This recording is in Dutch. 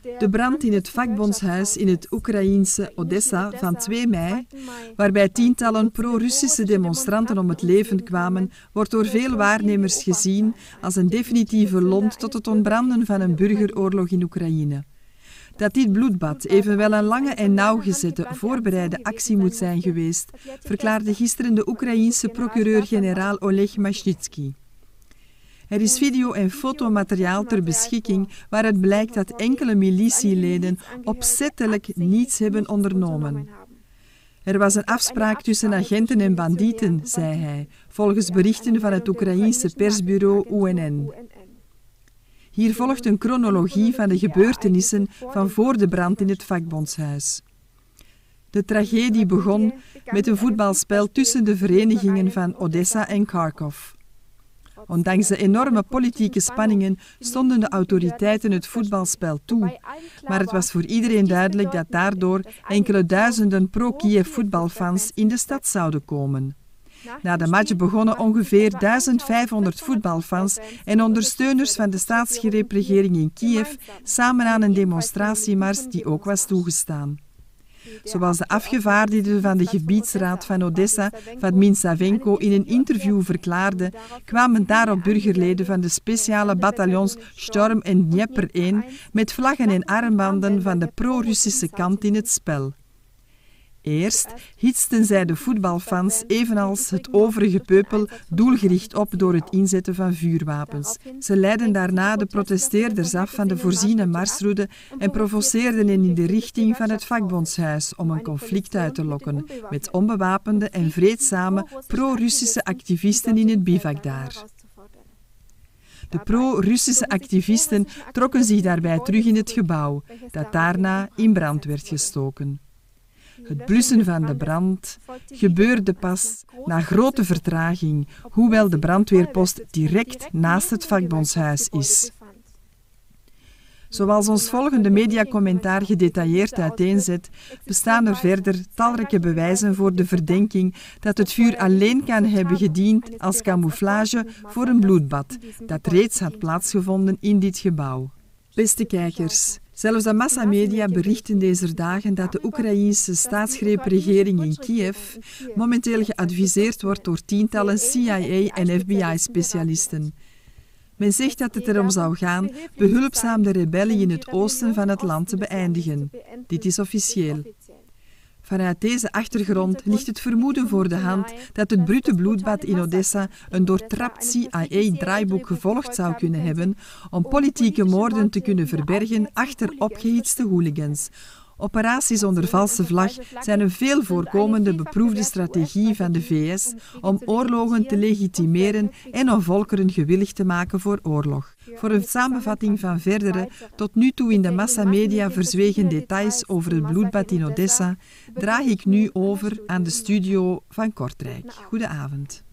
De brand in het vakbondshuis in het Oekraïense Odessa van 2 mei, waarbij tientallen pro-Russische demonstranten om het leven kwamen, wordt door veel waarnemers gezien als een definitieve lont tot het ontbranden van een burgeroorlog in Oekraïne. Dat dit bloedbad evenwel een lange en nauwgezette, voorbereide actie moet zijn geweest, verklaarde gisteren de Oekraïense procureur-generaal Oleg Mashnitsky. Er is video- en fotomateriaal ter beschikking waaruit blijkt dat enkele militieleden opzettelijk niets hebben ondernomen. Er was een afspraak tussen agenten en bandieten, zei hij, volgens berichten van het Oekraïense persbureau UNN. Hier volgt een chronologie van de gebeurtenissen van voor de brand in het vakbondshuis. De tragedie begon met een voetbalspel tussen de verenigingen van Odessa en Kharkov. Ondanks de enorme politieke spanningen stonden de autoriteiten het voetbalspel toe. Maar het was voor iedereen duidelijk dat daardoor enkele duizenden pro-Kiev voetbalfans in de stad zouden komen. Na de match begonnen ongeveer 1500 voetbalfans en ondersteuners van de staatsgreep regering in Kiev samen aan een demonstratiemars die ook was toegestaan. Zoals de afgevaardigde van de gebiedsraad van Odessa, Vadmin Savenko, in een interview verklaarde, kwamen daarop burgerleden van de speciale bataljons Storm en Dnieper 1 met vlaggen en armbanden van de pro-Russische kant in het spel. Eerst hitsten zij de voetbalfans, evenals het overige peupel, doelgericht op door het inzetten van vuurwapens. Ze leidden daarna de protesteerders af van de voorziene marsroute en provoceerden hen in de richting van het vakbondshuis om een conflict uit te lokken met onbewapende en vreedzame pro-Russische activisten in het bivak daar. De pro-Russische activisten trokken zich daarbij terug in het gebouw, dat daarna in brand werd gestoken. Het blussen van de brand gebeurde pas na grote vertraging, hoewel de brandweerpost direct naast het vakbondshuis is. Zoals ons volgende mediacommentaar gedetailleerd uiteenzet, bestaan er verder talrijke bewijzen voor de verdenking dat het vuur alleen kan hebben gediend als camouflage voor een bloedbad dat reeds had plaatsgevonden in dit gebouw. Beste kijkers, Zelfs de massamedia berichten deze dagen dat de Oekraïense staatsgreepregering in Kiev momenteel geadviseerd wordt door tientallen CIA- en FBI-specialisten. Men zegt dat het erom zou gaan behulpzaam de rebellie in het oosten van het land te beëindigen. Dit is officieel. Vanuit deze achtergrond ligt het vermoeden voor de hand dat het brute bloedbad in Odessa een doortrapt CIA-draaiboek gevolgd zou kunnen hebben om politieke moorden te kunnen verbergen achter opgehitste hooligans. Operaties onder valse vlag zijn een veel voorkomende beproefde strategie van de VS om oorlogen te legitimeren en om volkeren gewillig te maken voor oorlog. Voor een samenvatting van verdere, tot nu toe in de massamedia verzwegen details over het bloedbad in Odessa, draag ik nu over aan de studio van Kortrijk. Goedenavond.